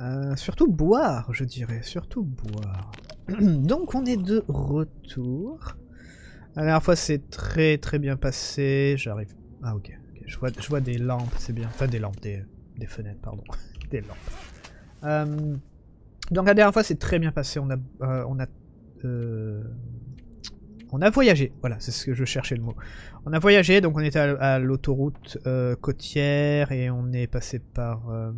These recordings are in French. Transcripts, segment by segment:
Euh, surtout boire, je dirais. Surtout boire. Donc on est de retour. La dernière fois c'est très très bien passé. J'arrive... Ah ok. Je, vois, des lampes, c'est bien. Enfin des lampes, des, fenêtres, pardon. des lampes. Euh, donc la dernière fois c'est très bien passé. On a... euh, on a... on a voyagé, voilà, c'est ce que je cherchais le mot. On a voyagé, donc on était à, l'autoroute euh, côtière et on est passé par euh,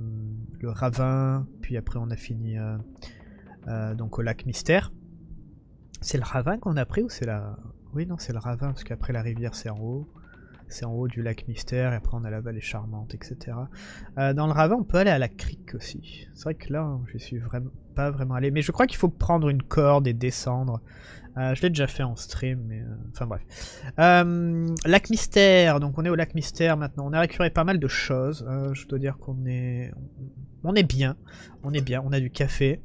le ravin, puis après on a fini euh, donc au lac Mystère. C'est le ravin qu'on a pris ou c'est la... Oui, non, c'est le ravin, parce qu'après la rivière c'est en haut. C'est en haut du lac Mystère, et après on a la vallée charmante, etc. Dans le ravin, on peut aller à la aussi. C'est vrai que là, je suis vraiment pas vraiment allé. Mais je crois qu'il faut prendre une corde et descendre. Euh, je l'ai déjà fait en stream, euh, Enfin bref. Euh, lac Mystère, donc on est au lac Mystère maintenant. On a récupéré pas mal de choses. Je dois dire qu'on est... On est bien. On est bien. On a du café.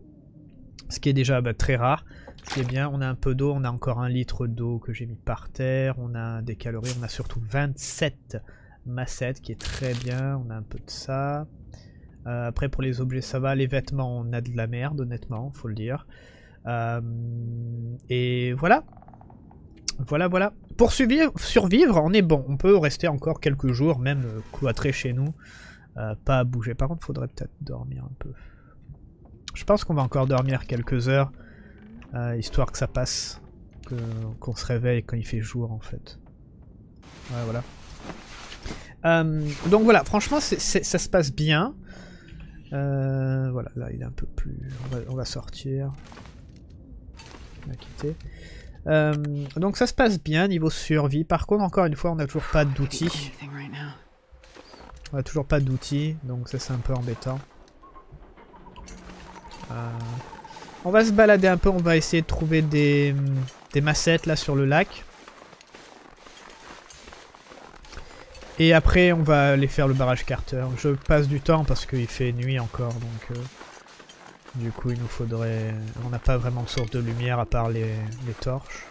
Ce qui est déjà bah, très rare. Ce qui est bien. On a un peu d'eau. On a encore un litre d'eau que j'ai mis par terre. On a des calories. On a surtout 27 massettes, qui est très bien. On a un peu de ça. Euh, après pour les objets ça va. Les vêtements, on a de la merde honnêtement, faut le dire. Euh, et voilà. Voilà, voilà. Pour survivre, on est bon. On peut rester encore quelques jours, même euh, cloîtré chez nous. Pas bouger. Par contre, faudrait peut-être dormir un peu. Je pense qu'on va encore dormir quelques heures. histoire que ça passe. Qu'on se réveille quand il fait jour, en fait. Ouais, voilà. Donc voilà, franchement, ça se passe bien. Euh, voilà, là, il est un peu plus... On va, sortir. On va quitter. Euh, donc ça se passe bien niveau survie. Par contre, encore une fois, on n'a toujours pas d'outils. On a toujours pas d'outils, donc ça c'est un peu embêtant. Euh, On va se balader un peu, on va essayer de trouver des, des massettes là sur le lac. Et après on va aller faire le barrage Carter. Je passe du temps parce qu'il fait nuit encore, donc euh, du coup il nous faudrait... On n'a pas vraiment de source de lumière à part les, torches.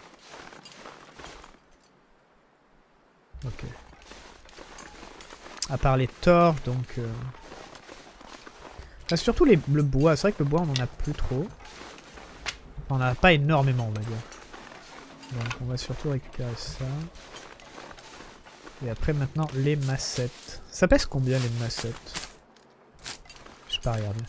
Ok à part les torches, donc... euh, surtout les, le bois, c'est vrai que le bois on en a plus trop. On en a pas énormément on va dire. Donc on va surtout récupérer ça. Et après maintenant les massettes. Ça pèse combien les massettes? Je sais pas regarder.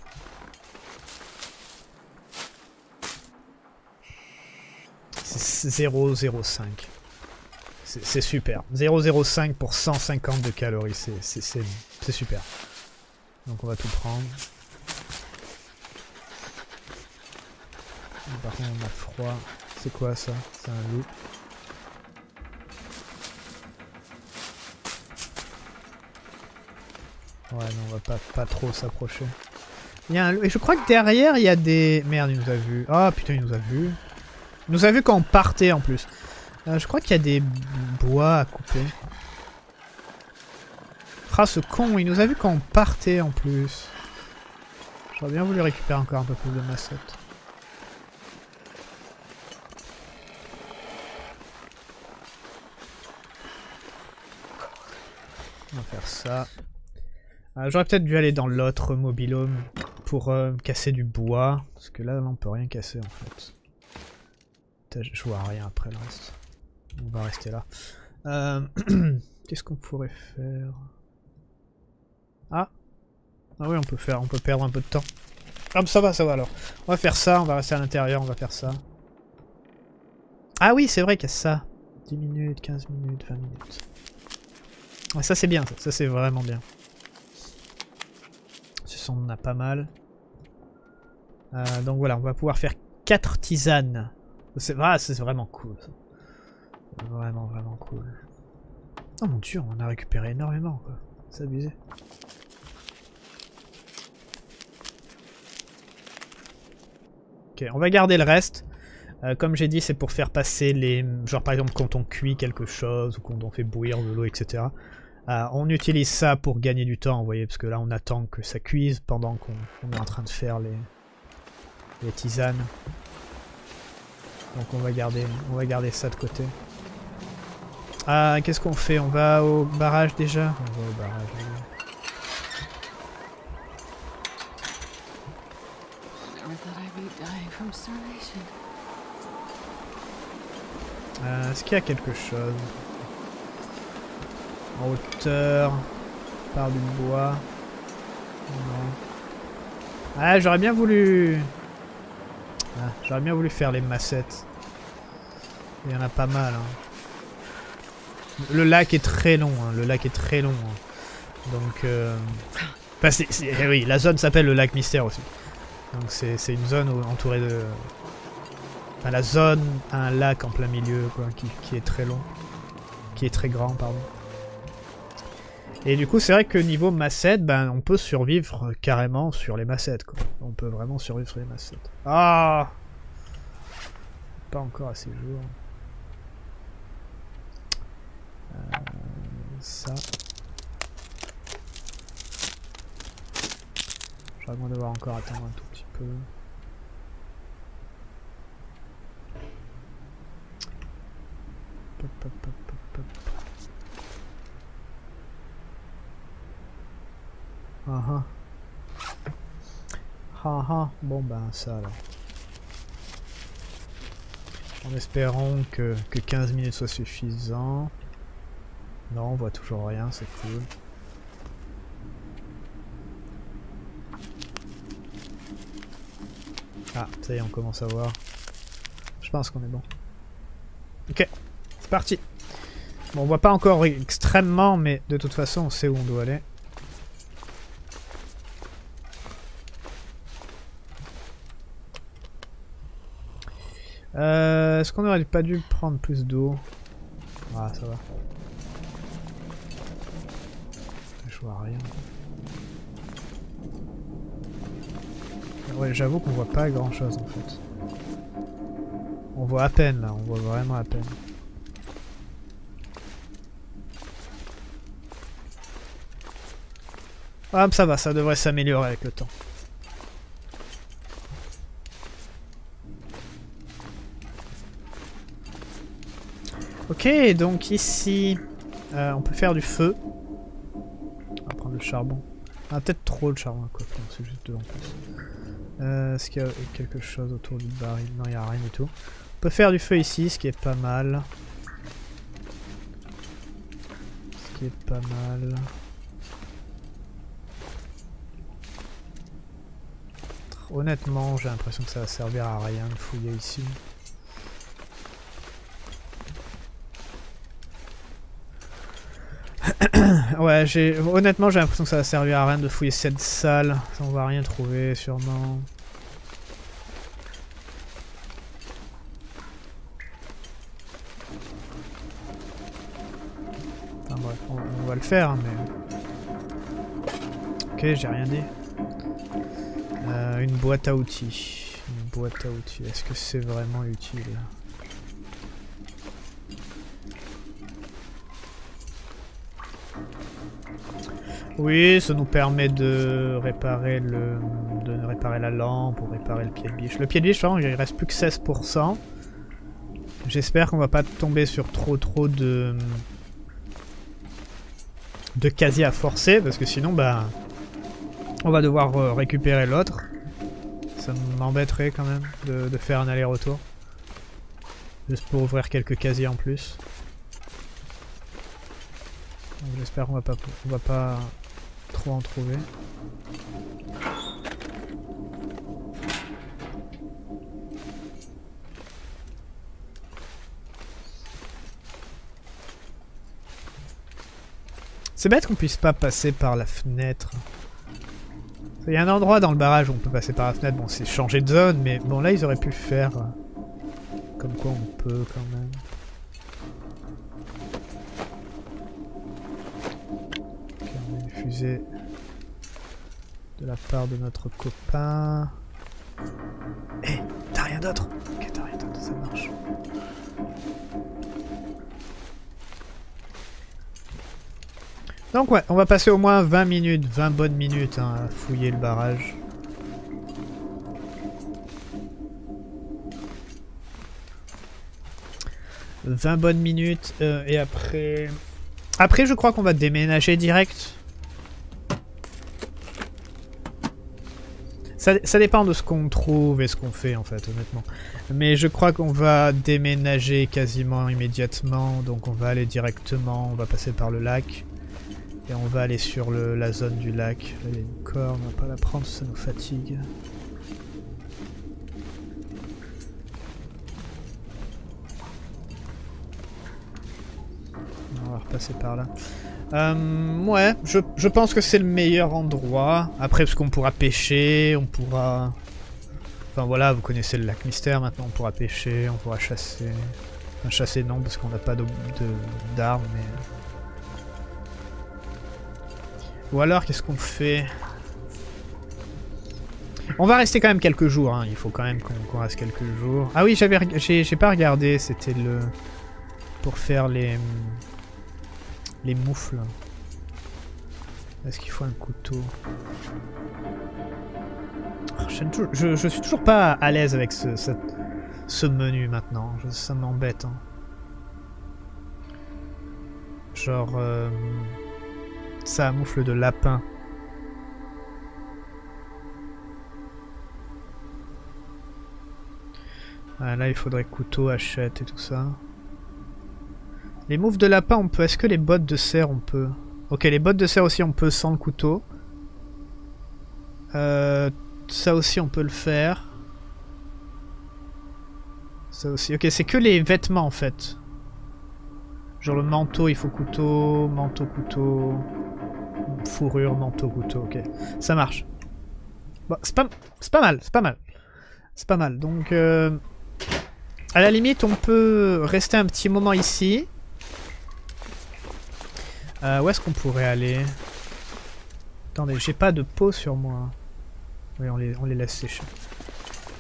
C'est 0,05. C'est super. 0,05 pour 150 de calories, c'est super. Donc on va tout prendre. Par contre on a froid. C'est quoi ça? C'est un loup. Ouais non on va pas, trop s'approcher. Il y a un. Et je crois que derrière il y a des... Merde il nous a vu. Ah putain il nous a vu. Il nous a vu quand on partait en plus. Euh, je crois qu'il y a des bois à couper. Ah, ce con, il nous a vu quand on partait en plus. J'aurais bien voulu récupérer encore un peu plus de massettes. On va faire ça. Euh, J'aurais peut-être dû aller dans l'autre mobilhome pour euh, casser du bois. Parce que là, là, on peut rien casser en fait. Je vois rien après le reste. On va rester là. Euh, Qu'est-ce qu'on pourrait faire? Ah Ah oui, on peut faire, on peut perdre un peu de temps. Ah, ça va, ça va alors. On va faire ça, on va rester à l'intérieur, on va faire ça. Ah oui, c'est vrai qu'il y a ça. 10 minutes, 15 minutes, 20 minutes. Ouais, ça c'est bien, ça, Ça, c'est vraiment bien. On en a pas mal. Euh, donc voilà, on va pouvoir faire 4 tisanes. C'est ah, c'est vraiment cool. ça. Vraiment, vraiment cool. Oh mon dieu, on a récupéré énormément quoi. C'est abusé. Ok, on va garder le reste. Euh, comme j'ai dit, c'est pour faire passer les... Genre par exemple quand on cuit quelque chose ou quand on fait bouillir de l'eau, etc. Euh, on utilise ça pour gagner du temps, vous voyez, parce que là on attend que ça cuise pendant qu'on on est en train de faire les, tisanes. Donc on va garder, on va garder ça de côté. Ah, qu'est-ce qu'on fait? On va au barrage déjà? On va au barrage. allez. Euh, Est-ce qu'il y a quelque chose? Hauteur Par du bois. Ah, j'aurais bien voulu... Ah, j'aurais bien voulu faire les massettes. Il y en a pas mal. Hein. Le lac est très long. Hein. Le lac est très long. Hein. Donc... Euh... Eh oui, la zone s'appelle le lac mystère aussi. Donc c'est une zone entourée de... Enfin, la zone a un lac en plein milieu, quoi, qui, qui est très long. Qui est très grand, pardon. Et du coup, c'est vrai que niveau massettes, ben, on peut survivre carrément sur les massettes, quoi. On peut vraiment survivre sur les massettes. Ah Pas encore assez jour. Euh, ça. Je vais devoir encore attendre un tout petit peu. Bon ben ça alors. En espérant que, que 15 minutes soit suffisant. Non, on voit toujours rien, c'est cool. Ah, ça y est, on commence à voir. Je pense qu'on est bon. Ok, c'est parti. Bon, on voit pas encore extrêmement, mais de toute façon, on sait où on doit aller. Euh, Est-ce qu'on aurait pas dû prendre plus d'eau Ah, ça va. Je vois rien. Ouais, j'avoue qu'on voit pas grand chose en fait. On voit à peine là, on voit vraiment à peine. Ah, ça va, ça devrait s'améliorer avec le temps. Ok, donc ici, euh, on peut faire du feu. On va prendre le charbon. Ah, peut-être trop de charbon, quoi. C'est juste deux en plus. Euh, Est-ce qu'il y a quelque chose autour du baril? Non, il n'y a rien du tout. On peut faire du feu ici, ce qui est pas mal. Ce qui est pas mal. Honnêtement, j'ai l'impression que ça va servir à rien de fouiller ici. ouais, j'ai honnêtement j'ai l'impression que ça va servir à rien de fouiller cette salle. On va rien trouver sûrement. Enfin bref, on, va le faire, mais... Ok, j'ai rien dit. Euh, une boîte à outils. Une boîte à outils, est-ce que c'est vraiment utile? Oui, ça nous permet de réparer le, de réparer la lampe ou réparer le pied de biche. Le pied de biche, il reste plus que 16%. J'espère qu'on va pas tomber sur trop trop de de casiers à forcer parce que sinon bah on va devoir euh, récupérer l'autre. Ça m'embêterait quand même de, faire un aller-retour. Juste pour ouvrir quelques casiers en plus. J'espère qu'on va va pas trop en trouver. C'est bête qu'on puisse pas passer par la fenêtre. Il y a un endroit dans le barrage où on peut passer par la fenêtre. Bon, c'est changer de zone, mais bon, là, ils auraient pu faire comme quoi on peut quand même. De la part de notre copain. Eh, t'as rien d'autre Ok, t'as rien d'autre, ça marche. Donc ouais, on va passer au moins 20 minutes, 20 bonnes minutes hein, à fouiller le barrage. « 20 bonnes minutes euh, et après... Après je crois qu'on va déménager direct. Ça, dépend de ce qu'on trouve et ce qu'on fait en fait, honnêtement. Mais je crois qu'on va déménager quasiment immédiatement, donc on va aller directement, on va passer par le lac. Et on va aller sur la zone du lac. Là, il y a une corde, on va pas la prendre, ça nous fatigue. On va repasser par là. Euh, ouais, je, je pense que c'est le meilleur endroit. Après, parce qu'on pourra pêcher, on pourra... Enfin voilà, vous connaissez le lac mystère, maintenant on pourra pêcher, on pourra chasser... Enfin chasser non, parce qu'on n'a pas d'armes, mais... Ou alors, qu'est-ce qu'on fait? On va rester quand même quelques jours, hein. il faut quand même qu'on reste quelques jours. Ah oui, j'avais, j'ai pas regardé, c'était le... Pour faire les... Les moufles. Est-ce qu'il faut un couteau? Oh, je, suis toujours pas à l'aise avec ce, menu maintenant. Ça m'embête. hein. Genre... euh, ça, moufle de lapin. Ah, là, il faudrait couteau, hachette et tout ça. Les moufles de lapin, on peut. Est-ce que les bottes de cerf, on peut? Ok, les bottes de cerf aussi, on peut sans le couteau. Euh, ça aussi, on peut le faire. Ça aussi. Ok, c'est que les vêtements, en fait. Genre le manteau, il faut couteau, manteau, couteau, fourrure, manteau, couteau, ok. Ça marche. Bon, c'est pas, c'est pas mal, c'est pas mal. C'est pas mal, donc... euh, à la limite, on peut rester un petit moment ici. Euh, où est-ce qu'on pourrait aller Attendez, j'ai pas de peau sur moi. Oui, on les, on les laisse sécher.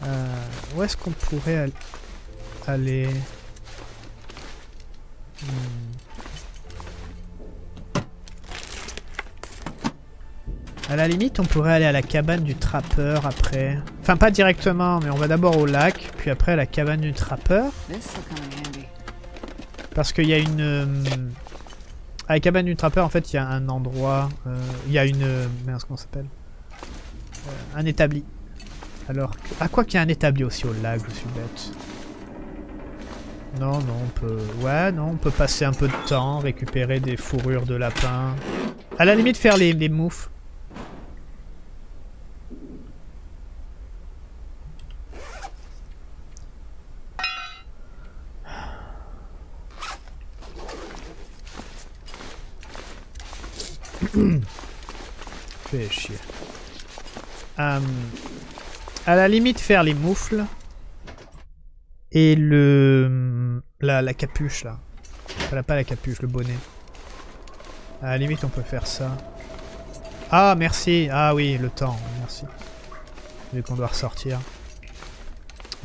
Euh, où est-ce qu'on pourrait al- aller Hmm. À la limite, on pourrait aller à la cabane du trappeur après. Enfin, pas directement, mais on va d'abord au lac, puis après à la cabane du trappeur. Parce qu'il y a une... la cabane du trappeur, en fait, il y a un endroit... euh, Il y a une... Merde, comment s'appelle Euh, Un établi. Alors... À quoi qu'il y a un établi aussi au lac, je suis bête. Non, non, on peut... Ouais, non, on peut passer un peu de temps, récupérer des fourrures de lapin. À la limite, faire les, les. Fais chier. Euh, à la limite, faire les moufles. Et le... La, la capuche, là. Enfin, pas la capuche, le bonnet. À la limite, on peut faire ça. Ah, merci. Ah oui, le temps. Merci. Vu qu'on doit ressortir.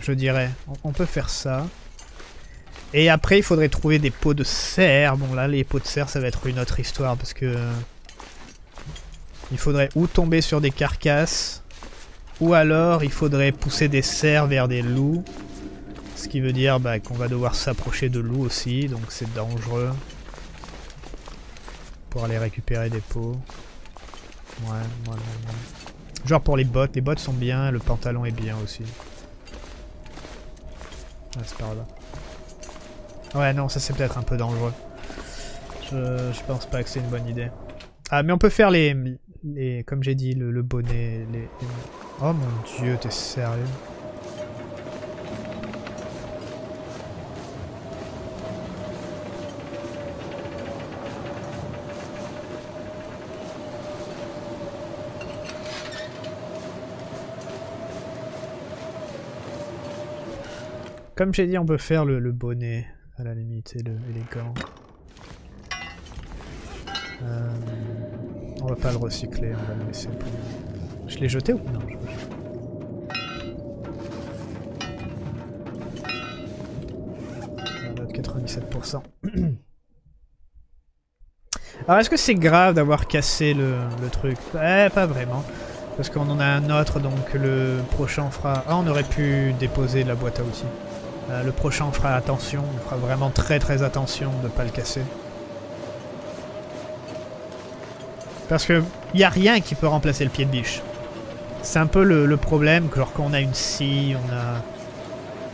Je dirais. On, on peut faire ça. Et après, il faudrait trouver des pots de serre. Bon, là, les pots de serre, ça va être une autre histoire. Parce que... Il faudrait ou tomber sur des carcasses, ou alors il faudrait pousser des cerfs vers des loups. Ce qui veut dire bah, qu'on va devoir s'approcher de loups aussi, donc c'est dangereux. Pour aller récupérer des pots. Ouais, ouais, ouais, ouais. Genre pour les bottes, les bottes sont bien, le pantalon est bien aussi. Ah, c'est par là. Ouais, non, ça c'est peut-être un peu dangereux. Je, je pense pas que c'est une bonne idée. Ah, mais on peut faire les... les comme j'ai dit, le, le bonnet, les, Oh mon dieu, t'es sérieux? Comme j'ai dit, on peut faire le, le bonnet, à la limite, et, le, et les gants. Euh, on va pas le recycler, on va le laisser. Je l'ai jeté ou non je. On va être 97%. Alors est-ce que c'est grave d'avoir cassé le, truc? Eh, pas vraiment. Parce qu'on en a un autre, donc le prochain fera... Ah, on aurait pu déposer la boîte à outils. Euh, le prochain fera attention, on fera vraiment très très attention de pas le casser. Parce que y a rien qui peut remplacer le pied de biche. C'est un peu le, problème, genre quand on a une scie, on a,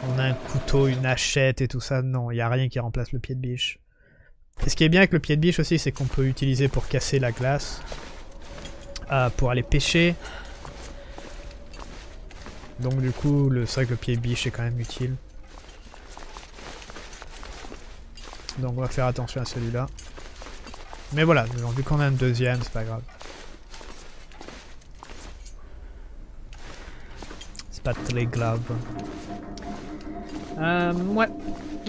on a un couteau, une hachette et tout ça, non, il n'y a rien qui remplace le pied de biche. Et ce qui est bien avec le pied de biche aussi, c'est qu'on peut l'utiliser pour casser la glace, euh, pour aller pêcher. Donc du coup, c'est vrai que le pied de biche est quand même utile. Donc on va faire attention à celui-là. Mais voilà, vu qu'on a un deuxième, c'est pas grave. C'est pas très grave. Euh, ouais.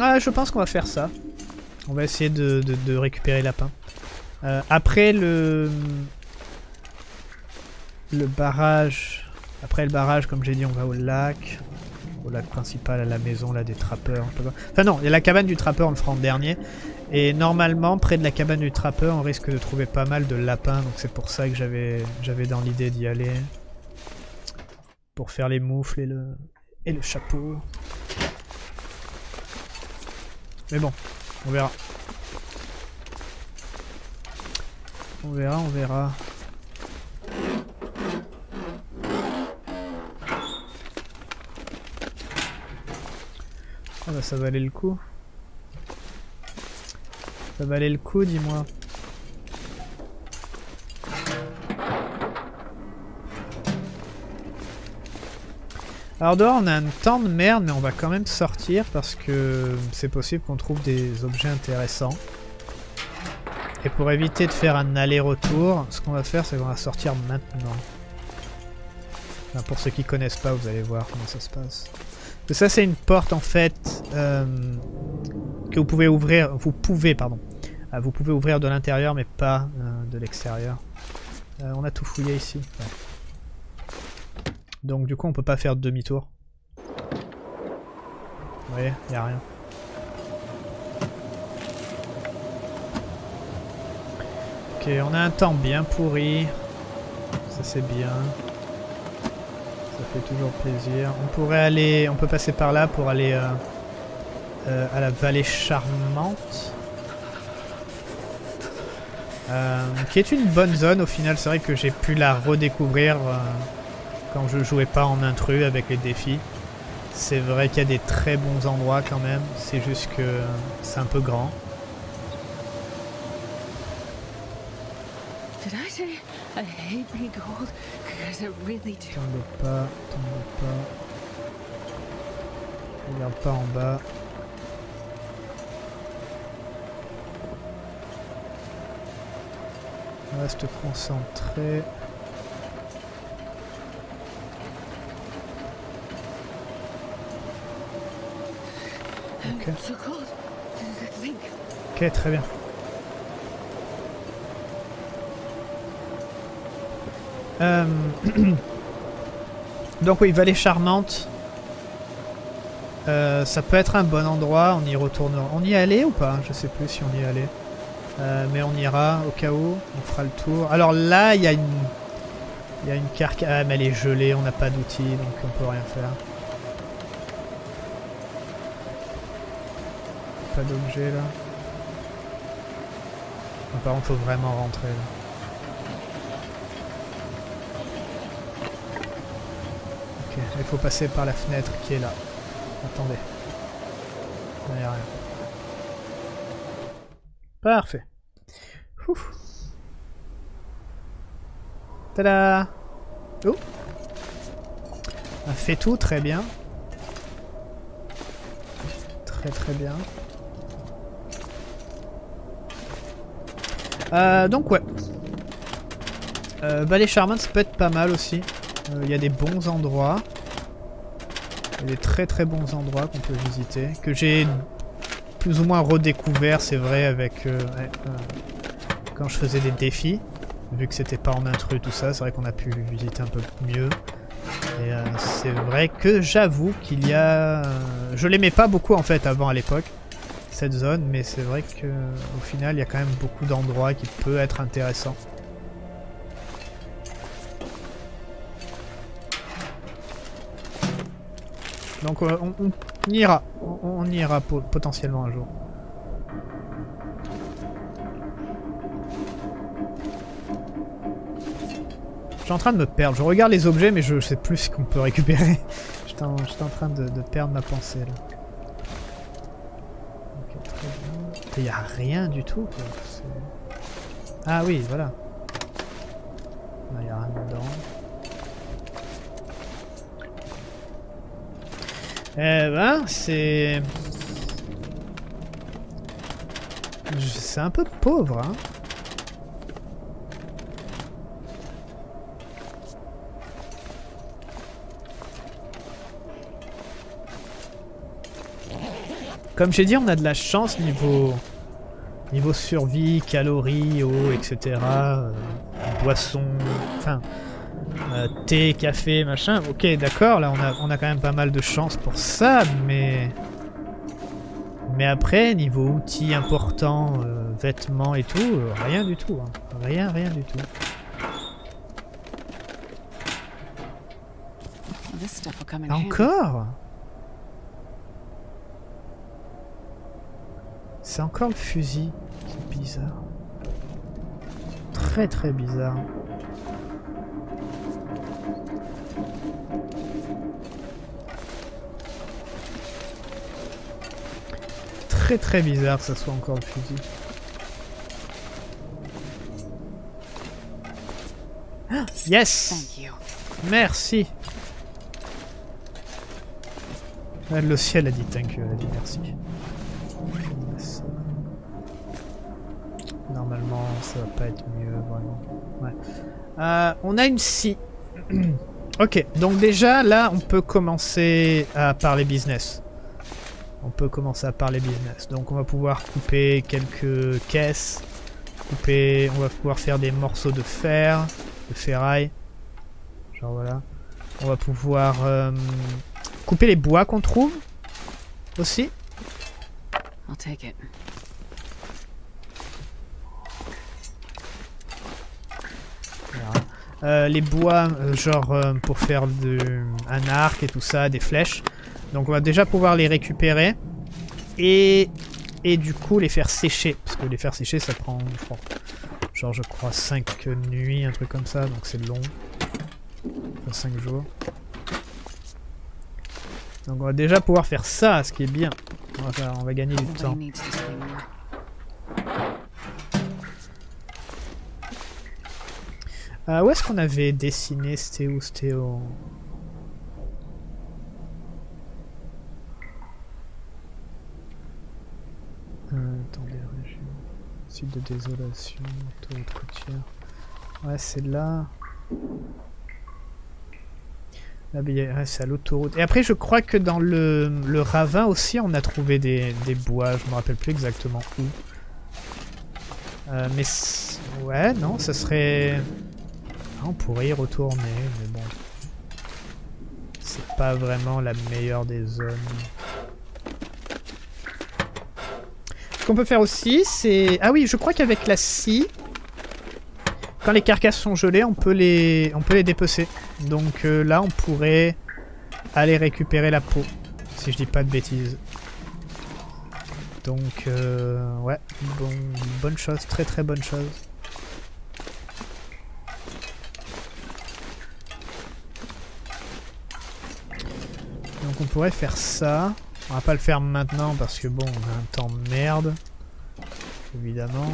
Ah, je pense qu'on va faire ça. On va essayer de, récupérer lapin. Euh, après le... Le barrage... Après le barrage, comme j'ai dit, on va au lac. Au lac principal, à la maison là des trappeurs. Enfin non, il y a la cabane du trappeur, on le fera en dernier. Et normalement, près de la cabane du trappeur, on risque de trouver pas mal de lapins. Donc c'est pour ça que j'avais dans l'idée d'y aller. Pour faire les moufles et le, et le chapeau. Mais bon, on verra. On verra, on verra. Ah bah ça valait le coup. Ça valait le coup, dis-moi. Alors dehors on a un temps de merde mais on va quand même sortir parce que c'est possible qu'on trouve des objets intéressants. Et pour éviter de faire un aller-retour, ce qu'on va faire c'est qu'on va sortir maintenant. pour ceux qui connaissent pas, vous allez voir comment ça se passe. ça c'est une porte en fait euh, que vous pouvez ouvrir, vous pouvez pardon, vous pouvez ouvrir de l'intérieur mais pas euh, de l'extérieur. Euh, on a tout fouillé ici. Donc du coup on peut pas faire demi-tour. Vous voyez, y a rien. Ok, on a un temps bien pourri. Ça c'est bien. Ça fait toujours plaisir. On pourrait aller... On peut passer par là pour aller euh, à la vallée charmante. Euh, qui est une bonne zone au final, c'est vrai que j'ai pu la redécouvrir euh, quand je jouais pas en intrus avec les défis. C'est vrai qu'il y a des très bons endroits quand même, c'est juste que c'est un peu grand. Tombe pas, tombe pas. Regarde pas en bas. Reste concentré. Ok. Ok, très bien. Euh... Donc oui, vallée charmante. Euh, ça peut être un bon endroit, on y retournera. On y est allé ou pas? Je sais plus si on y est allé. Euh, mais on ira au cas où, on fera le tour. Alors là, il y a une... Il y a une ah, mais elle est gelée, on n'a pas d'outils, donc on peut rien faire. Pas d'objet là. par contre, faut vraiment rentrer là. Ok, il faut passer par la fenêtre qui est là. Attendez. Il n'y a rien. Parfait. Tada Oh On fait tout, très bien. Très très bien. Euh, donc ouais. Euh, Vallée Charmante, ça peut être pas mal aussi. Euh, il y a des bons endroits. Il y a des très très bons endroits qu'on peut visiter. Que j'ai plus ou moins redécouvert, c'est vrai, avec euh, euh, quand je faisais des défis. Vu que c'était pas en intrus tout ça, c'est vrai qu'on a pu visiter un peu mieux. Et euh, c'est vrai que j'avoue qu'il y a... je l'aimais pas beaucoup en fait avant à l'époque, cette zone, mais c'est vrai que au final il y a quand même beaucoup d'endroits qui peuvent être intéressants. Donc on, on ira. On, ira potentiellement un jour. suis en train de me perdre. Je regarde les objets, mais je sais plus ce qu'on peut récupérer. J'étais en, en, train de, perdre ma pensée là. Il n'y a rien du tout. Ah oui, voilà. Il n'y a rien dedans. Eh ben, c'est... C'est un peu pauvre, hein. Comme j'ai dit, on a de la chance niveau niveau survie, calories, eau, etc. Euh, boisson, enfin euh, thé, café, machin. Ok, d'accord, là on a, on a quand même pas mal de chance pour ça, mais... Mais après, niveau outils importants, euh, vêtements et tout, euh, rien du tout. Hein. Rien, rien du tout. Encore? C'est encore le fusil. C'est bizarre. Très très bizarre. Très très bizarre que ça soit encore le fusil. Ah, yes Merci Le ciel a dit thank you, elle a dit merci. Normalement, ça va pas être mieux, vraiment. Ouais. Euh, on a une scie. ok, donc déjà, là, on peut commencer à parler business on peut commencer à parler business. Donc on va pouvoir couper quelques caisses, couper, on va pouvoir faire des morceaux de fer, de ferraille. Genre voilà. On va pouvoir euh, couper les bois qu'on trouve aussi. Euh, les bois, euh, genre pour faire de, un arc et tout ça, des flèches. Donc on va déjà pouvoir les récupérer. Et, et du coup les faire sécher. Parce que les faire sécher ça prend, genre je crois 5 nuits, un truc comme ça. Donc c'est long. Enfin 5 jours. Donc on va déjà pouvoir faire ça, ce qui est bien. On va, on va gagner du temps. Euh, où est-ce qu'on avait dessiné? C'était où? C'était au... Euh, attendez, région. Site de désolation, autoroute côtière. Ouais, c'est là. Là, c'est à l'autoroute. Et après, je crois que dans le, le, ravin aussi, on a trouvé des, des bois. Je me rappelle plus exactement où. Euh, mais ouais, non, ça serait... Ah, on pourrait y retourner, mais bon. C'est pas vraiment la meilleure des zones. Ce qu'on peut faire aussi, c'est... Ah oui, je crois qu'avec la scie, quand les carcasses sont gelées, on peut les, on peut les dépecer. Donc euh, là, on pourrait aller récupérer la peau, si je dis pas de bêtises. Donc, euh, ouais, bon, bonne chose, très très bonne chose. Donc on pourrait faire ça. On va pas le faire maintenant parce que bon, on a un temps de merde. Évidemment.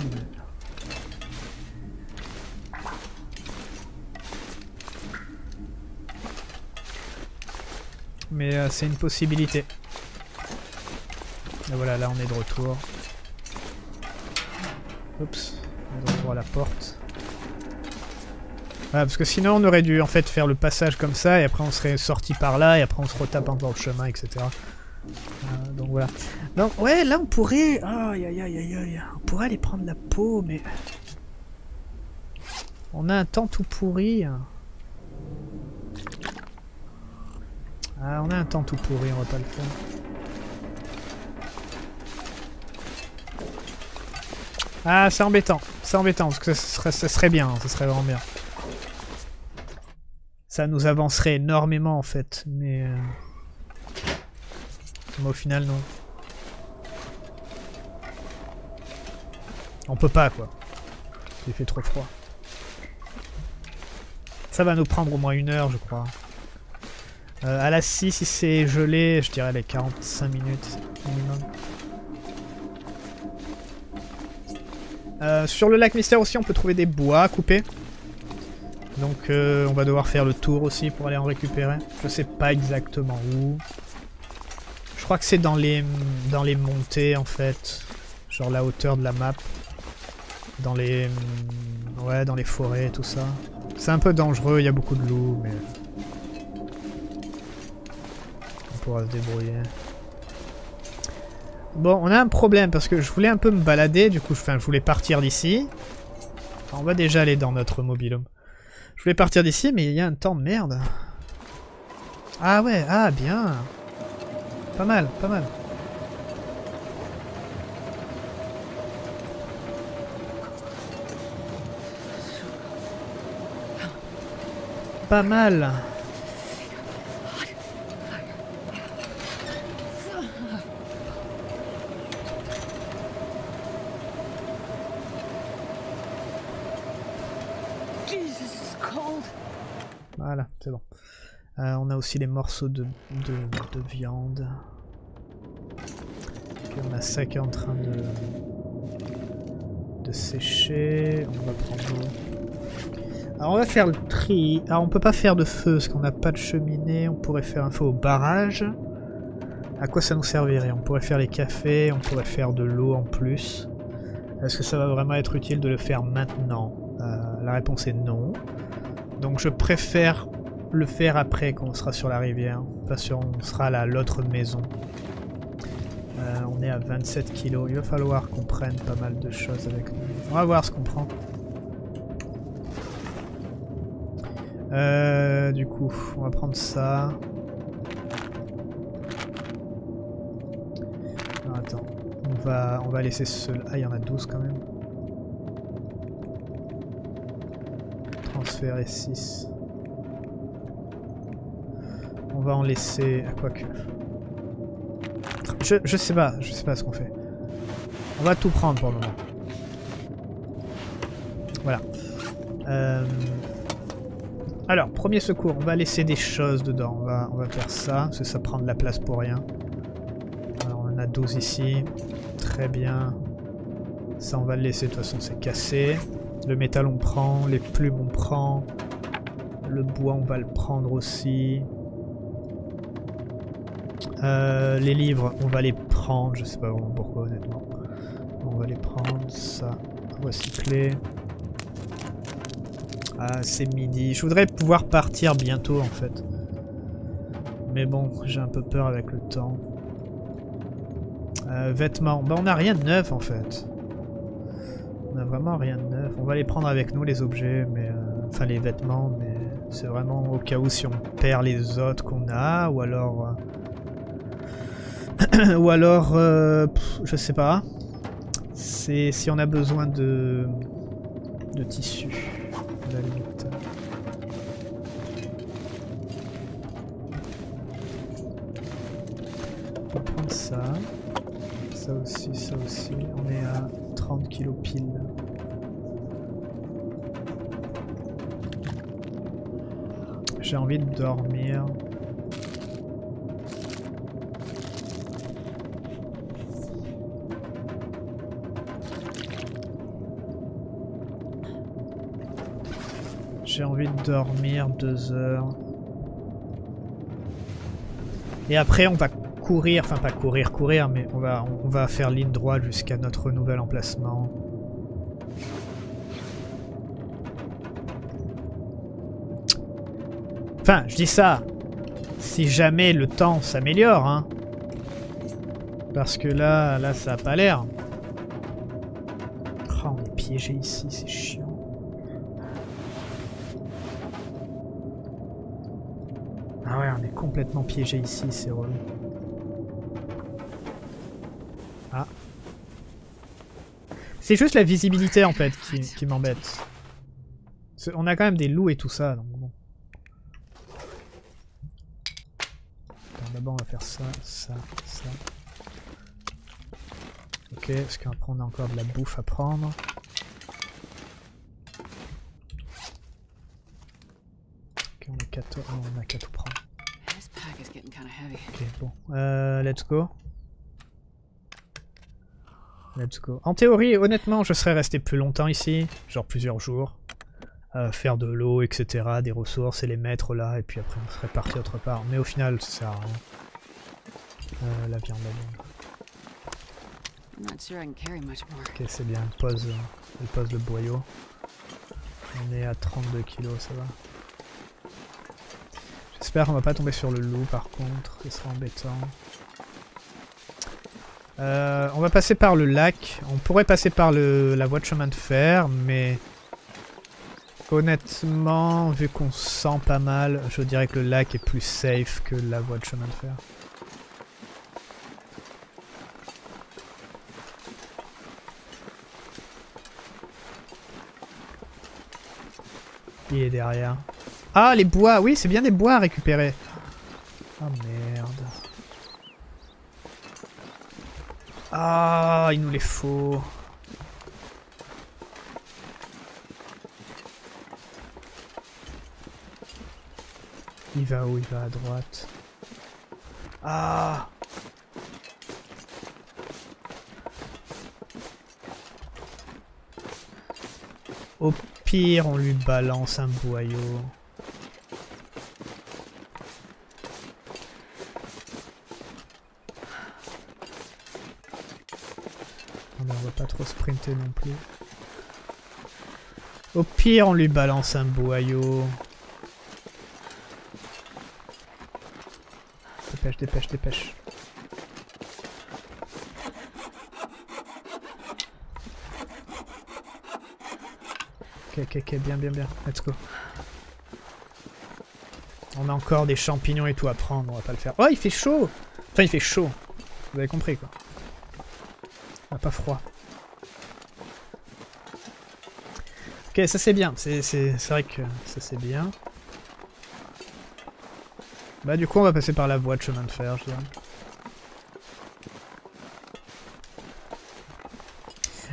Mais, euh, c'est une possibilité. Et voilà, là on est de retour. Oups, on est de retour à la porte. Voilà, parce que sinon on aurait dû en fait faire le passage comme ça et après on serait sorti par là et après on se retape encore le chemin, etc. Euh, donc voilà. Donc ouais, là on pourrait... Aïe aïe aïe aïe aïe. On pourrait aller prendre la peau, mais... On a un temps tout pourri. Ah, on a un temps tout pourri, on va pas le faire. Ah, c'est embêtant. C'est embêtant, parce que ça serait, ça serait bien, ça serait vraiment bien. Ça nous avancerait énormément, en fait, mais... Euh, mais au final, non. On peut pas, quoi. Il fait trop froid. Ça va nous prendre au moins une heure, je crois. Euh, à la 6, si c'est gelé, je dirais les 45 minutes minimum. Euh, sur le lac mystère aussi, on peut trouver des bois coupés. Donc euh, on va devoir faire le tour aussi pour aller en récupérer. Je sais pas exactement où. Je crois que c'est dans les, dans les montées en fait. Genre la hauteur de la map. Dans les... Ouais, dans les forêts tout ça. C'est un peu dangereux, il y a beaucoup de loups, mais... On pourra se débrouiller. Bon, on a un problème parce que je voulais un peu me balader, du coup, enfin, je voulais partir d'ici. On va déjà aller dans notre mobilhome. Je voulais partir d'ici, mais il y a un temps de merde. Ah ouais, ah bien. Pas mal, pas mal. Pas mal. Voilà, c'est bon. Euh, on a aussi les morceaux de, de, viande. on a ça qui est en train de, de sécher. On va prendre Alors on va faire le tri. Alors on peut pas faire de feu parce qu'on n'a pas de cheminée. On pourrait faire un feu au barrage. À quoi ça nous servirait? On pourrait faire les cafés, on pourrait faire de l'eau en plus. Est-ce que ça va vraiment être utile de le faire maintenant? Euh, La réponse est non. Donc je préfère le faire après quand on sera sur la rivière. Parce qu'on sera à l'autre maison. Euh, on est à 27 kilos. Il va falloir qu'on prenne pas mal de choses avec nous. On va voir ce qu'on prend. Euh, du coup, on va prendre ça. attends. On va, on va laisser ce... Ah, il y en a 12 quand même. transférer 6. Va en laisser... quoi que... Je, je sais pas, je sais pas ce qu'on fait. On va tout prendre pour le moment. Voilà. Euh, alors, premier secours, on va laisser des choses dedans. On va, on va faire ça, parce que ça prend de la place pour rien. On en a 12 ici. Très bien. Ça, on va le laisser, de toute façon, c'est cassé. Le métal on prend, les plumes on prend, le bois on va le prendre aussi. Euh, les livres on va les prendre, je sais pas vraiment pourquoi honnêtement. On va les prendre, ça, recycler. Ah c'est midi, je voudrais pouvoir partir bientôt en fait. Mais bon, j'ai un peu peur avec le temps. Euh, vêtements, bah on a rien de neuf en fait vraiment rien de neuf. On va les prendre avec nous, les objets, mais euh, enfin les vêtements, mais c'est vraiment au cas où si on perd les autres qu'on a, ou alors... ou alors, euh, je sais pas. C'est si on a besoin de, de tissu, la limite. On va prendre ça. Ça aussi, ça aussi. On est à 30 kilos pile. J'ai envie de dormir. J'ai envie de dormir deux heures. Et après on va courir, enfin pas courir, courir, mais on va, on va faire ligne droite jusqu'à notre nouvel emplacement. Enfin, je dis ça, si jamais le temps s'améliore, hein. Parce que là, là, ça a pas l'air. Oh, on est piégé ici, c'est chiant. Piégé ici, c'est relou. C'est juste la visibilité en fait qui, m'embête. On a quand même des loups et tout ça, donc bon. D'abord on va faire ça, ça, ça. Ok, parce qu'après on a encore de la bouffe à prendre. 14. Oh, on a qu'à tout prendre. Ok, bon. Euh, let's go. Let's go. En théorie, honnêtement, je serais resté plus longtemps ici, genre plusieurs jours. Euh, faire de l'eau, etc., des ressources et les mettre là, et puis après on serait parti autre part. Mais au final, ça sert à rien. Euh, la viande, la viande. I'm not sure I can carry much more. Ok, c'est bien, elle pose, elle pose le boyau. On est à 32 kilos, ça va. J'espère qu'on va pas tomber sur le loup par contre, ce sera embêtant. Euh, on va passer par le lac. On pourrait passer par le, la voie de chemin de fer, mais honnêtement, vu qu'on sent pas mal, je dirais que le lac est plus safe que la voie de chemin de fer. Il est derrière. Ah, les bois Oui, c'est bien des bois à récupérer. Oh merde. Ah, il nous les faut. Il va où Il va à droite? Ah Au pire, on lui balance un boyau. On va pas trop sprinter non plus. Au pire, on lui balance un boyau. Dépêche, dépêche, dépêche. Ok, ok, ok, bien, bien, bien. Let's go. On a encore des champignons et tout à prendre, on va pas le faire. Oh, il fait chaud Enfin, il fait chaud. Vous avez compris, quoi. Pas froid. Ok, ça c'est bien. C'est vrai que ça c'est bien. Bah du coup on va passer par la voie de chemin de fer, je dirais.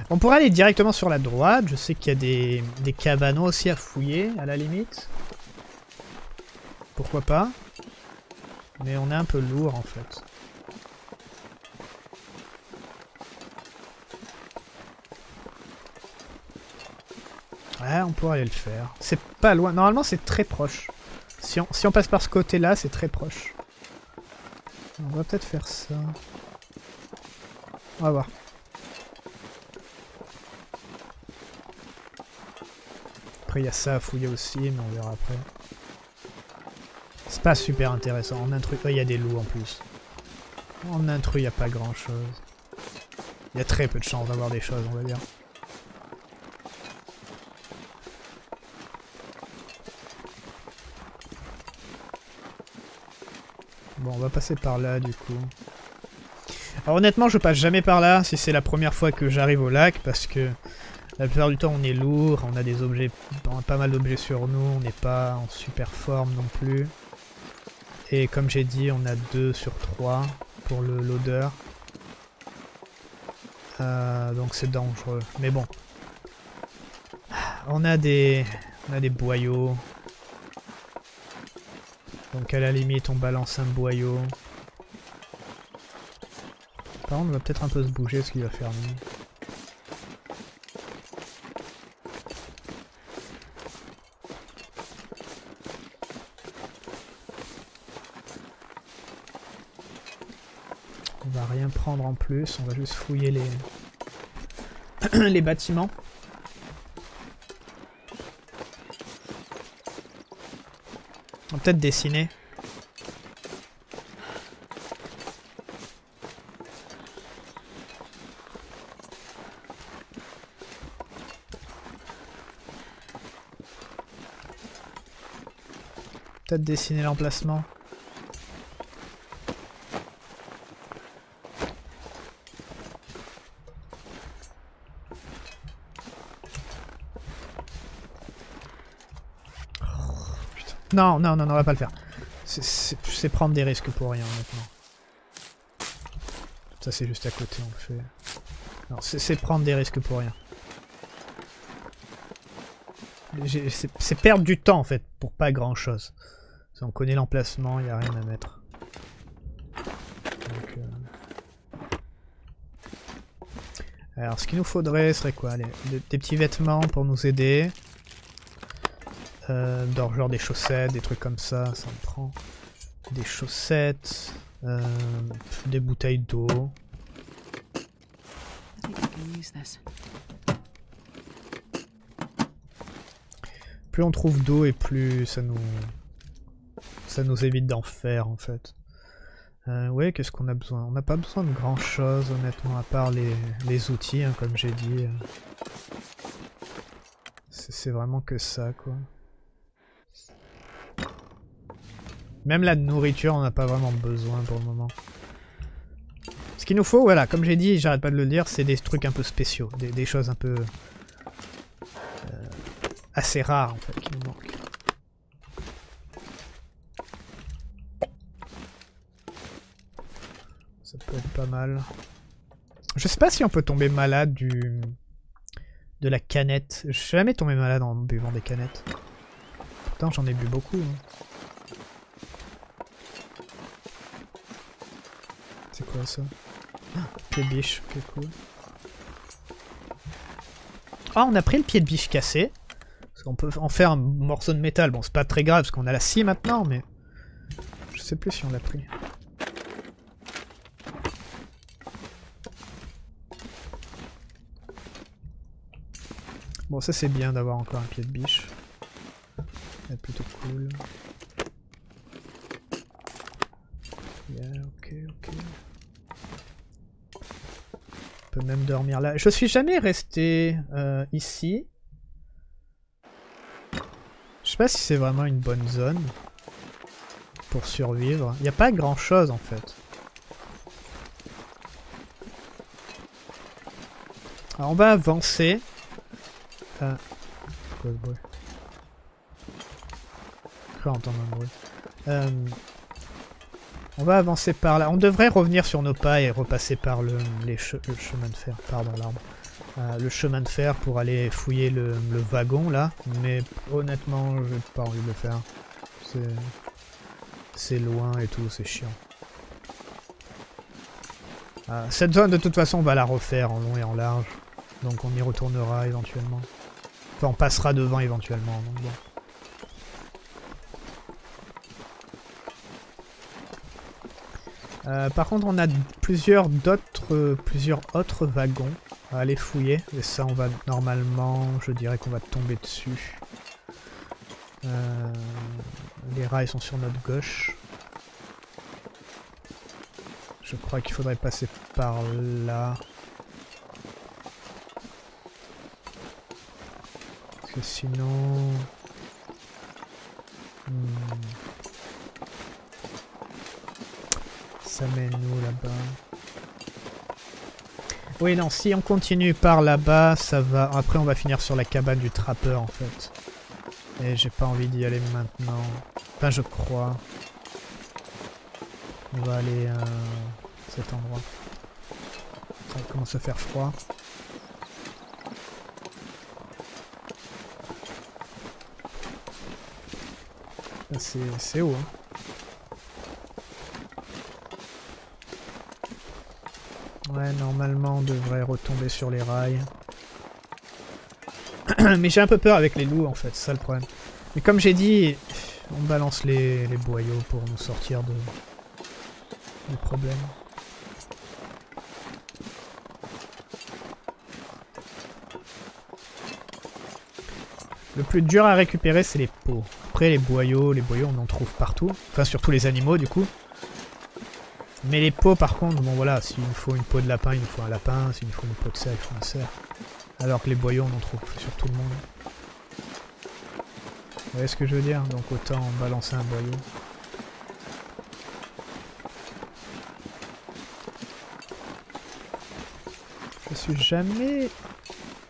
On pourrait aller directement sur la droite. Je sais qu'il y a des, des cabanos aussi à fouiller, à la limite. Pourquoi pas. Mais on est un peu lourd en fait. Ouais, on pourrait aller le faire. C'est pas loin. Normalement, c'est très proche. Si on, si on passe par ce côté-là, c'est très proche. On va peut-être faire ça. On va voir. Après, il y a ça à fouiller aussi, mais on verra après. C'est pas super intéressant. En intrus, il y a des loups en plus. En intrus, il n'y a pas grand-chose. Il y a très peu de chances d'avoir des choses, on va dire. Bon, on va passer par là, du coup. Alors honnêtement, je passe jamais par là, si c'est la première fois que j'arrive au lac, parce que la plupart du temps, on est lourd, on a des objets, pas mal d'objets sur nous, on n'est pas en super forme non plus. Et comme j'ai dit, on a 2 sur 3 pour l'odeur. Euh, donc c'est dangereux. Mais bon. On a des, on a des boyaux. Donc à la limite, on balance un boyau. Par contre, on va peut-être un peu se bouger ce qu'il va faire. On va rien prendre en plus, on va juste fouiller les bâtiments. On peut-être dessiner. Peut-être dessiner l'emplacement. Non, non, non, on va pas le faire. C'est prendre des risques pour rien, honnêtement. Ça, c'est juste à côté, on le fait. Non, c'est prendre des risques pour rien. C'est perdre du temps, en fait, pour pas grand-chose. On connaît l'emplacement, il a rien à mettre. Donc, euh, Alors ce qu'il nous faudrait serait quoi? Des petits vêtements pour nous aider. Euh, genre des chaussettes, des trucs comme ça, ça me prend. Des chaussettes, euh, des bouteilles d'eau. Plus on trouve d'eau et plus ça nous ça nous évite d'en faire en fait. Euh, ouais, qu'est-ce qu'on a besoin? On n'a pas besoin de grand chose honnêtement à part les, les outils, hein, comme j'ai dit. C'est c'est vraiment que ça quoi. Même la nourriture, on n'a pas vraiment besoin pour le moment. Ce qu'il nous faut, voilà, comme j'ai dit, j'arrête pas de le dire, c'est des trucs un peu spéciaux, des, choses un peu euh, assez rares en fait qui nous manquent. Ça peut être pas mal. Je sais pas si on peut tomber malade du de la canette. Je suis jamais tombé malade en buvant des canettes. Pourtant j'en ai bu beaucoup. hein. C'est quoi ça Pied de biche, ok cool. Ah, on a pris le pied de biche cassé. Parce qu'on peut en faire un morceau de métal. Bon, c'est pas très grave parce qu'on a la scie maintenant, mais... Je sais plus si on l'a pris. Bon, ça c'est bien d'avoir encore un pied de biche. C'est plutôt cool. Yeah, ok, ok. Même dormir là. Je suis jamais resté euh, ici. Je sais pas si c'est vraiment une bonne zone pour survivre. Il n'y a pas grand chose en fait. Alors on va avancer. Ah. Quoi ce bruit? Entendre un bruit. Euh, on va avancer par là. On devrait revenir sur nos pas et repasser par le, chemin de fer. Pardon, l'arbre. Euh, le chemin de fer pour aller fouiller le, wagon là. Mais honnêtement, j'ai pas envie de le faire. C'est. C'est loin et tout, c'est chiant. Euh, cette zone, de toute façon, on va la refaire en long et en large. Donc on y retournera éventuellement. Enfin, on passera devant éventuellement. Donc bon. Euh, par contre, on a plusieurs d'autres, euh, plusieurs autres wagons à aller fouiller. Et ça, on va normalement, je dirais qu'on va tomber dessus. Euh, les rails sont sur notre gauche. Je crois qu'il faudrait passer par là. Parce que sinon... Hmm. Ça mène où là-bas? Oui, non, si on continue par là-bas, ça va... Après, on va finir sur la cabane du trappeur, en fait. Et j'ai pas envie d'y aller maintenant. Enfin, je crois. On va aller à cet endroit. Ça commence à faire froid. C'est c'est haut, hein. Ouais, normalement, on devrait retomber sur les rails. Mais j'ai un peu peur avec les loups, en fait, c'est ça le problème. Mais comme j'ai dit, on balance les, boyaux pour nous sortir de, des problèmes. Le plus dur à récupérer, c'est les peaux. Après, les boyaux, les boyaux, on en trouve partout. Enfin, surtout les animaux, du coup. Mais les peaux, par contre, bon voilà, s'il nous faut une peau de lapin, il nous faut un lapin. S'il nous faut une peau de cerf, il faut un cerf. Alors que les boyaux, on en trouve sur tout le monde. Vous voyez ce que je veux dire? Donc autant balancer un boyau. Je suis jamais...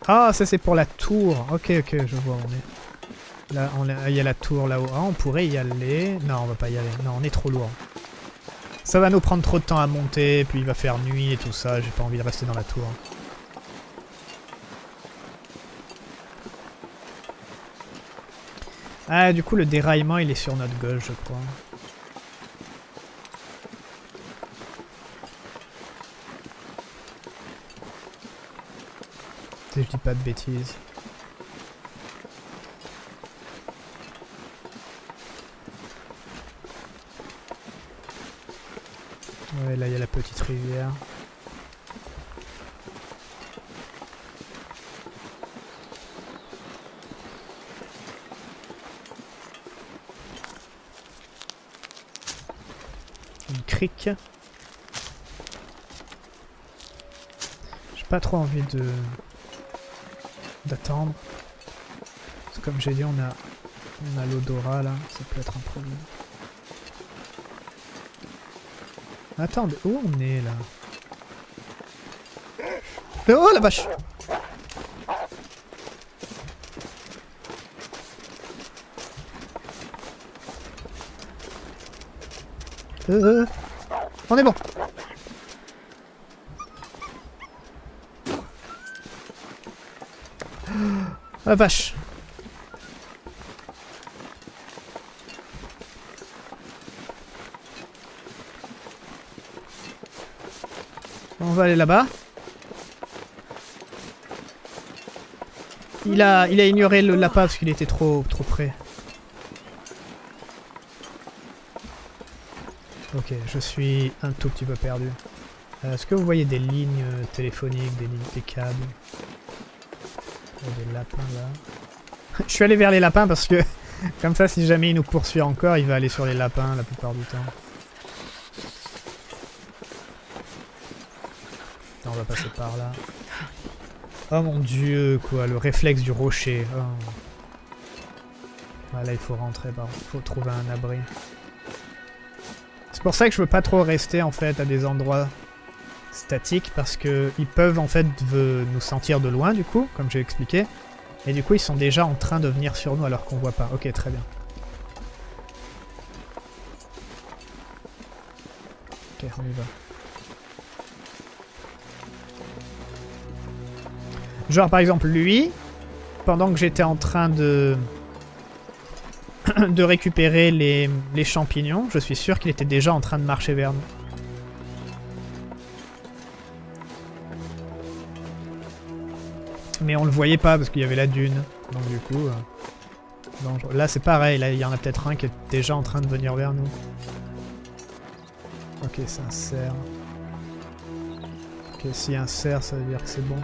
Ah, ça c'est pour la tour. Ok, ok, je vois, on est... Là, il y a la tour là-haut. Ah, on pourrait y aller. Non, on va pas y aller. Non, on est trop lourd. Ça va nous prendre trop de temps à monter, puis il va faire nuit et tout ça. J'ai pas envie de rester dans la tour. Ah, du coup, le déraillement, il est sur notre gauche, je crois. Je dis pas de bêtises. Là, il y a la petite rivière. Une crique. J'ai pas trop envie de d'attendre. Comme j'ai dit, on a on a l'odorat là, ça peut être un problème. Attendez, où on est là Oh la vache Euh, on est bon. La vache. Va aller là-bas. Il a, il a ignoré le lapin parce qu'il était trop, trop près. Ok, je suis un tout petit peu perdu. Euh, Est-ce que vous voyez des lignes euh, téléphoniques, des lignes, des câbles? A des lapins là. je suis allé vers les lapins parce que, comme ça, si jamais il nous poursuit encore, il va aller sur les lapins la plupart du temps. On va passer par là. Oh mon dieu, quoi, le réflexe du rocher. Oh. Ah, là, il faut rentrer, par Il faut trouver un abri. C'est pour ça que je veux pas trop rester, en fait, à des endroits statiques, parce que ils peuvent, en fait, nous sentir de loin, du coup, comme j'ai expliqué. Et du coup, ils sont déjà en train de venir sur nous alors qu'on voit pas. Ok, très bien. Ok, on y va. Genre par exemple lui, pendant que j'étais en train de de récupérer les, les champignons, je suis sûr qu'il était déjà en train de marcher vers nous. Mais on le voyait pas parce qu'il y avait la dune. Donc du coup... Euh, là c'est pareil, là il y en a peut-être un qui est déjà en train de venir vers nous. Ok, c'est un cerf. Ok, a un cerf, ça veut dire que c'est bon.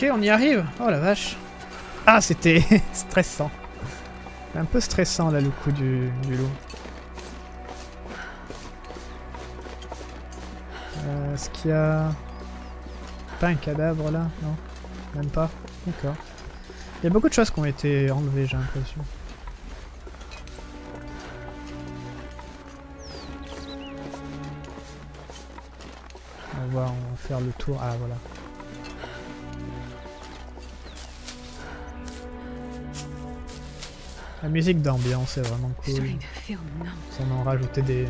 Ok, on y arrive. Oh la vache. Ah, c'était stressant. Un peu stressant là le coup du, loup. Euh, Est-ce qu'il y a... Pas un cadavre là? Non Même pas D'accord. Il y a beaucoup de choses qui ont été enlevées, j'ai l'impression. On va faire le tour. Ah voilà. La musique d'ambiance est vraiment cool. On en rajoutait des...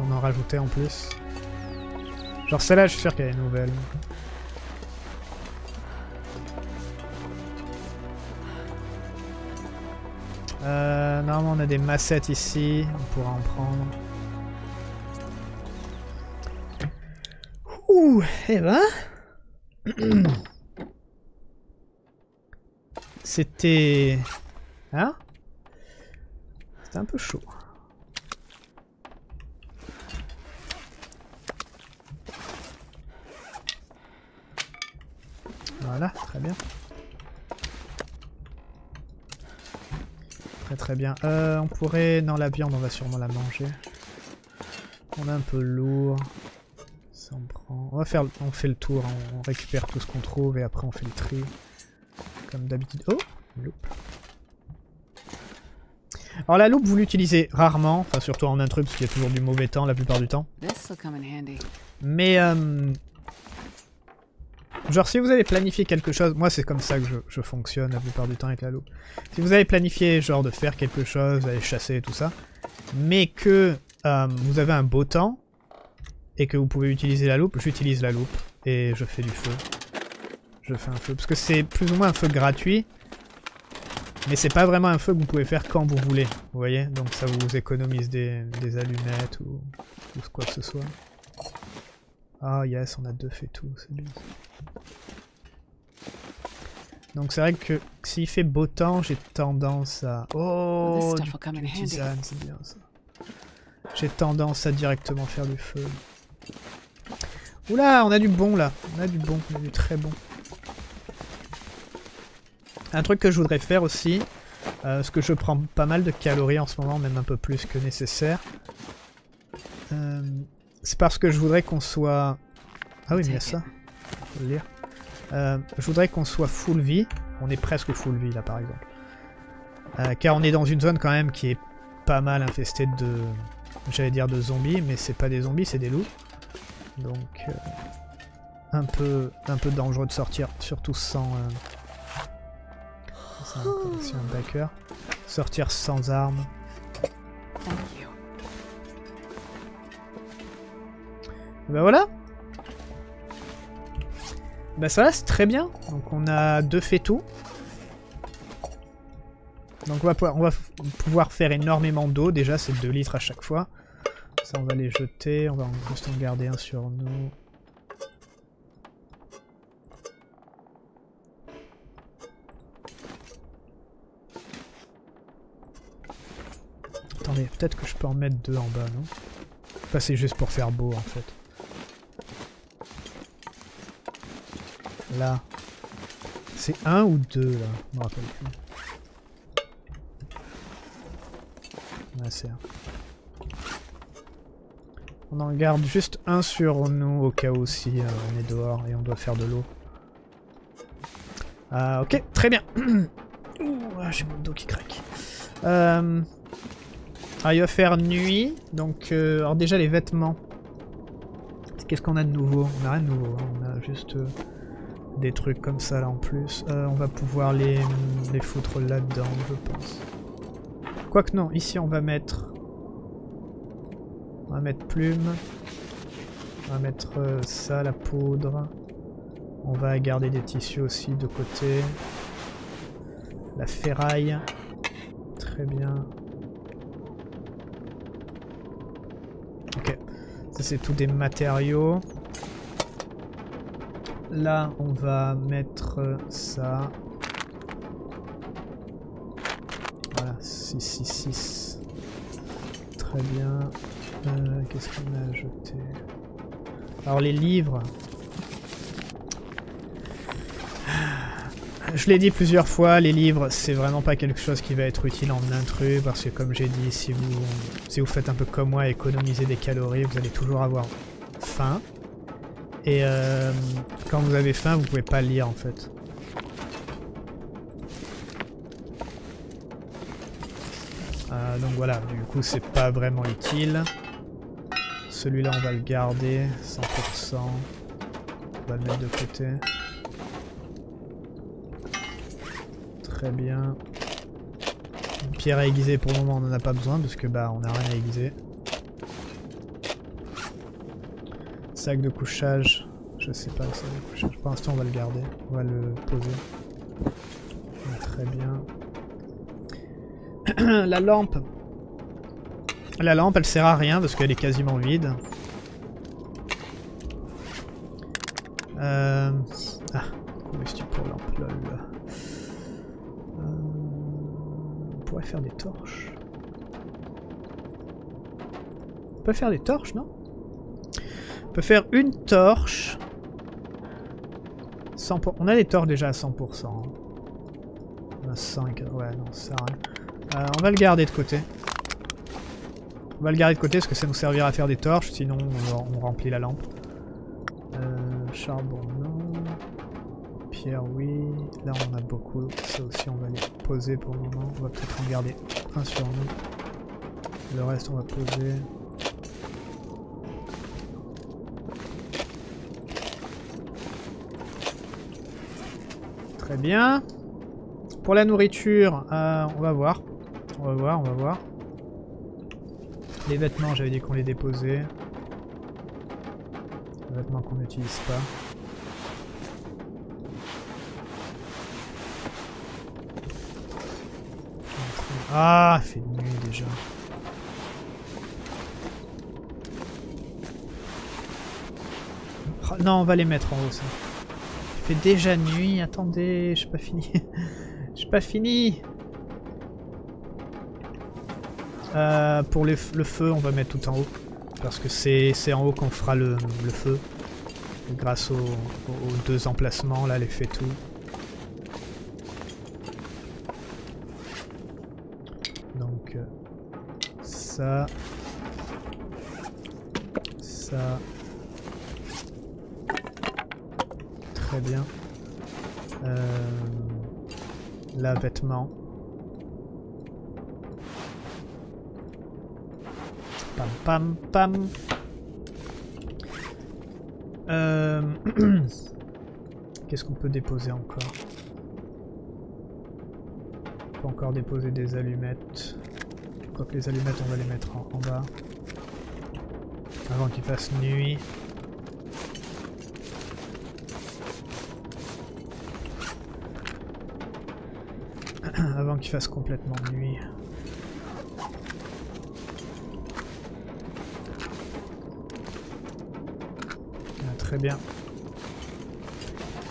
On en rajoutait en plus. Genre celle-là, je suis sûr qu'elle est nouvelle. Euh, normalement, on a des massettes ici. On pourra en prendre. Ouh, eh ben... C'était... Hein? C'est un peu chaud. Voilà, très bien. Très très bien. Euh, on pourrait... Non, la viande, on va sûrement la manger. On est un peu lourd. Ça on prend... On va faire... On fait le tour, hein. on récupère tout ce qu'on trouve et après on fait le tri. Comme d'habitude. Oh Loupe. Alors la loupe, vous l'utilisez rarement, enfin surtout en intrus parce qu'il y a toujours du mauvais temps la plupart du temps. Mais euh, genre si vous avez planifié quelque chose, moi c'est comme ça que je, fonctionne la plupart du temps avec la loupe. Si vous avez planifié genre de faire quelque chose, d'aller chasser et tout ça, mais que euh, vous avez un beau temps et que vous pouvez utiliser la loupe, j'utilise la loupe et je fais du feu. Je fais un feu. Parce que c'est plus ou moins un feu gratuit. Mais c'est pas vraiment un feu que vous pouvez faire quand vous voulez. Vous voyez Donc ça vous économise des, des allumettes ou, ou quoi que ce soit. Ah yes, on a deux tout, c'est bien. Donc c'est vrai que s'il fait beau temps, j'ai tendance à... Oh, du, tisane, c'est bien ça. J'ai tendance à directement faire du feu. Oula, on a du bon là. On a du bon, on a du très bon. Un truc que je voudrais faire aussi, euh, parce que je prends pas mal de calories en ce moment, même un peu plus que nécessaire. Euh, c'est parce que je voudrais qu'on soit... Ah oui, mais il y a ça. Faut le lire. Euh, je voudrais qu'on soit full vie. On est presque full vie là par exemple. Car on est dans une zone quand même qui est pas mal infestée de... J'allais dire de zombies, mais c'est pas des zombies, c'est des loups. Donc un, peu, un peu dangereux de sortir, surtout sans... Backer. Sortir sans armes. Ben voilà bah ça là c'est très bien. Donc on a deux tout. Donc on va, pouvoir, on va pouvoir faire énormément d'eau. Déjà c'est 2 litres à chaque fois. Ça on va les jeter. On va juste en garder un sur nous. Attendez, peut-être que je peux en mettre deux en bas, non Pas c'est juste pour faire beau en fait. Là. C'est un ou deux, là Je me rappelle plus. On en garde juste un sur nous au cas où si euh, on est dehors et on doit faire de l'eau. Ah, ok, très bien. J'ai mon dos qui craque. Euh... Ah, il va faire nuit, donc... Euh... Alors déjà, les vêtements. Qu'est-ce qu'on a de nouveau? On a rien de nouveau, hein. on a juste... Euh, des trucs comme ça là en plus. Euh, on va pouvoir les, les foutre là-dedans, je pense. Quoique non, ici on va mettre... On va mettre plume. On va mettre euh, ça, la poudre. On va garder des tissus aussi de côté. La ferraille. Très bien. Ok. C'est tout des matériaux. Là, on va mettre ça. Voilà, 6, 6, 6. Très bien. Euh, qu'est-ce qu'on a ajouté Alors les livres. Je l'ai dit plusieurs fois, les livres, c'est vraiment pas quelque chose qui va être utile en intrus, parce que comme j'ai dit, si vous, faites un peu comme moi, économiser des calories, vous allez toujours avoir faim. Et euh, quand vous avez faim, vous pouvez pas lire en fait. Euh, donc voilà, du coup c'est pas vraiment utile. Celui-là on va le garder, 100%. On va le mettre de côté. Très bien. Une pierre à aiguiser pour le moment on en a pas besoin parce que bah on a rien à aiguiser. Sac de couchage, je sais pas le sac de couchage. Pour l'instant, on va le garder. On va le poser. très bien. la lampe. La lampe, elle sert à rien parce qu'elle est quasiment vide. Euh... des torches. On peut faire des torches, non? On peut faire une torche. On a des torches déjà à 100%. Hein. On 5. Ouais, non, ça rien. Euh, on va le garder de côté. On va le garder de côté parce que ça nous servira à faire des torches. Sinon, on, remplit la lampe. Euh, charbon, oui. Là, on a beaucoup. Ça aussi, on va les poser pour le moment. On va peut-être en garder un sur nous. Le reste, on va poser. Très bien. Pour la nourriture, euh, on va voir. On va voir, on va voir. Les vêtements, j'avais dit qu'on les déposait. Les vêtements qu'on n'utilise pas. Ah, il fait nuit déjà. Oh, non, on va les mettre en haut, ça. Il fait déjà nuit. Attendez, j'ai pas fini. j'ai pas fini. Euh, pour le feu, on va mettre tout en haut. Parce que c'est en haut qu'on fera le, feu. Grâce aux, deux emplacements, là, les tout. Donc, euh, ça. Ça. Très bien. Euh, là, vêtements. Pam pam pam. Euh... Qu'est-ce qu'on peut déposer encore? On peut encore déposer des allumettes. Quoique les allumettes, on va les mettre en, bas. Avant qu'il fasse nuit. Avant qu'il fasse complètement nuit. très bien.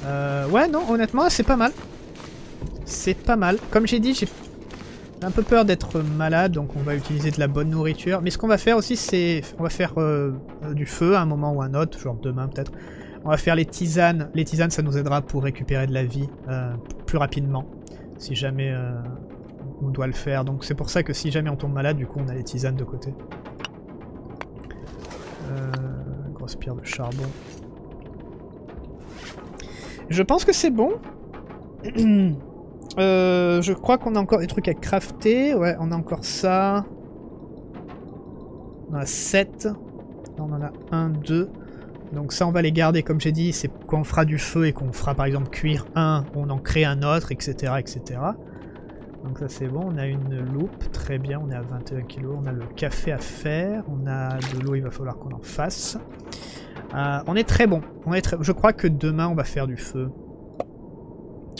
Euh, ouais, non, honnêtement, c'est pas mal. C'est pas mal. Comme j'ai dit, j'ai un peu peur d'être malade, donc on va utiliser de la bonne nourriture. Mais ce qu'on va faire aussi, c'est... On va faire euh, du feu à un moment ou un autre, genre demain peut-être. On va faire les tisanes. Les tisanes, ça nous aidera pour récupérer de la vie euh, plus rapidement, si jamais on doit le faire. Donc c'est pour ça que si jamais on tombe malade, du coup, on a les tisanes de côté. grosse pierre de charbon. Je pense que c'est bon. euh, je crois qu'on a encore des trucs à crafter. Ouais, on a encore ça. On a 7. On en a 1, 2. Donc ça, on va les garder, comme j'ai dit. C'est quand on fera du feu et qu'on fera, par exemple, cuire un, on en crée un autre, etc. etc. Donc ça, c'est bon. On a une loupe. Très bien, on est à 21 kg. On a le café à faire. On a de l'eau, il va falloir qu'on en fasse. Euh, on est très bon. On est très... Je crois que demain on va faire du feu.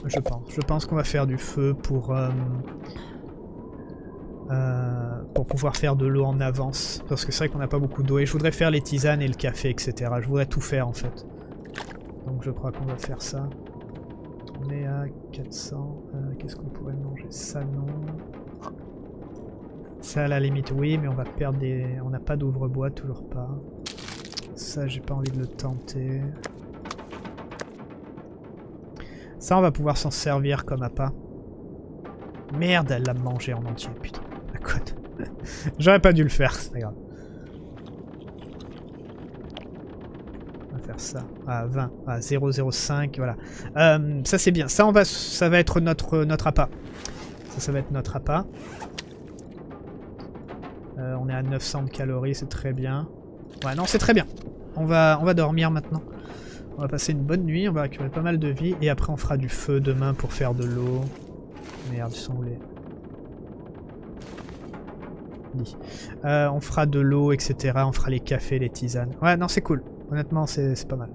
Je pense. Je pense qu'on va faire du feu pour... Euh, euh, pour pouvoir faire de l'eau en avance. Parce que c'est vrai qu'on n'a pas beaucoup d'eau. Et je voudrais faire les tisanes et le café, etc. Je voudrais tout faire en fait. Donc je crois qu'on va faire ça. On est à 400. Qu'est-ce qu'on pourrait manger? Ça non. Ça à la limite oui, mais on va perdre des... On n'a pas d'ouvre-bois, toujours pas. Ça, j'ai pas envie de le tenter. Ça, on va pouvoir s'en servir comme appât. Merde, elle l'a mangé en entier, putain. La. J'aurais pas dû le faire, c'est pas grave. On va faire ça. À 20, à 0,05, voilà. Euh, ça, c'est bien. Ça, on va, ça va être notre, notre appât. Ça, ça va être notre appât. Euh, on est à 900 calories, c'est très bien. Ouais, non, c'est très bien. On va, on va dormir maintenant. On va passer une bonne nuit, on va récupérer pas mal de vie, et après on fera du feu demain pour faire de l'eau. Merde, ils sont où les... Euh, on fera de l'eau, etc. On fera les cafés, les tisanes. Ouais, non, c'est cool. Honnêtement, c'est pas mal.